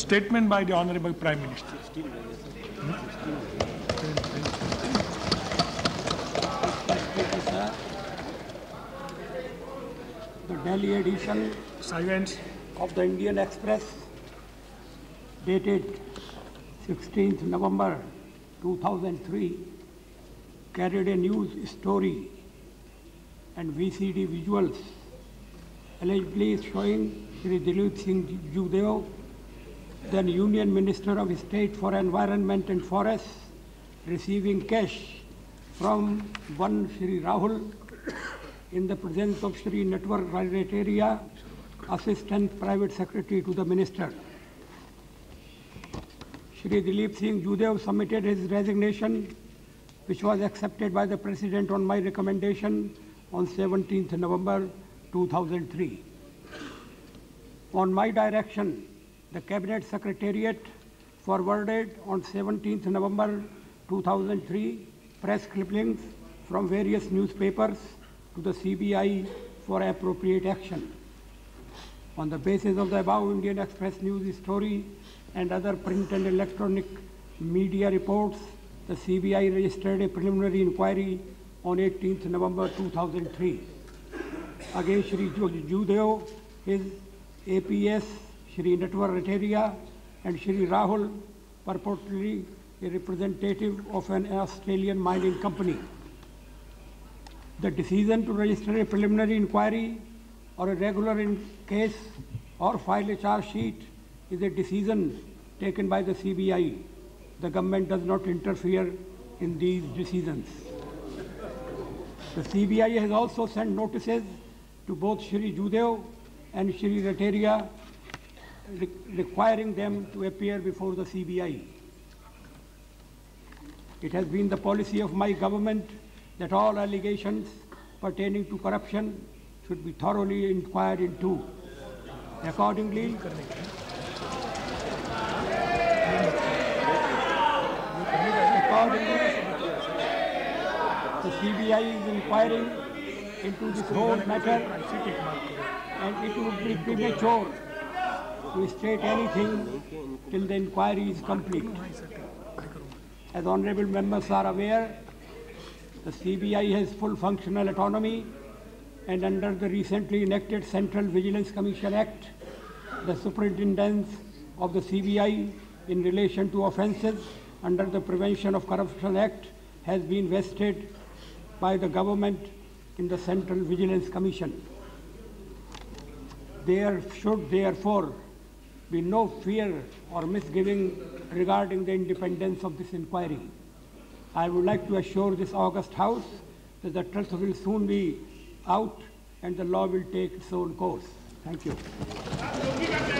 Statement by the Honorable Prime Minister. The Delhi edition Silence. of the Indian Express dated 16th November 2003 carried a news story and VCD visuals allegedly showing Shri Dilip Singh Judev, then Union Minister of State for Environment and Forests, receiving cash from one Shri Rahul in the presence of Shri Natwar Rateria, Assistant Private Secretary to the Minister. Shri Dilip Singh Judev submitted his resignation, which was accepted by the President on my recommendation on 17th November 2003. On my direction, the Cabinet Secretariat forwarded on 17th November 2003 press clippings from various newspapers to the CBI for appropriate action. On the basis of the above Indian Express news story and other print and electronic media reports, the CBI registered a preliminary inquiry on 18th November 2003 against Shri Ju- Judev, his APS, Shri Natwar Rateria, and Shri Rahul, purportedly a representative of an Australian mining company. The decision to register a preliminary inquiry or a regular case or file a charge sheet is a decision taken by the CBI. The government does not interfere in these decisions. The CBI has also sent notices to both Shri Judev and Shri Rateria re- requiring them to appear before the CBI. It has been the policy of my government that all allegations pertaining to corruption should be thoroughly inquired into. Accordingly, accordingly, the CBI is inquiring into this whole matter and it would be premature to state anything till the inquiry is complete. As honorable members are aware, the CBI has full functional autonomy and under the recently enacted Central Vigilance Commission Act, the superintendence of the CBI in relation to offences under the Prevention of Corruption Act has been vested by the government in the Central Vigilance Commission. There should therefore be no fear or misgiving regarding the independence of this inquiry. I would like to assure this august House that the truth will soon be out and the law will take its own course. Thank you.